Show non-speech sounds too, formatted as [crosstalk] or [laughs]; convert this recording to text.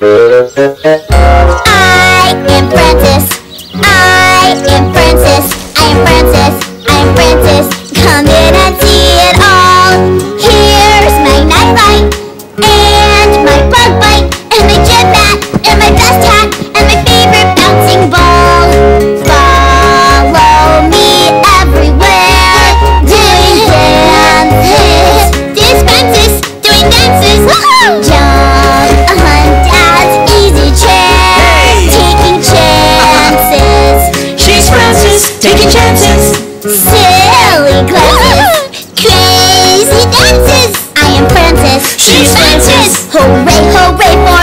Gracias. Taking chances. Silly glasses. [laughs] Crazy dances. I am Francis. She's Francis. Hooray, hooray, hooray.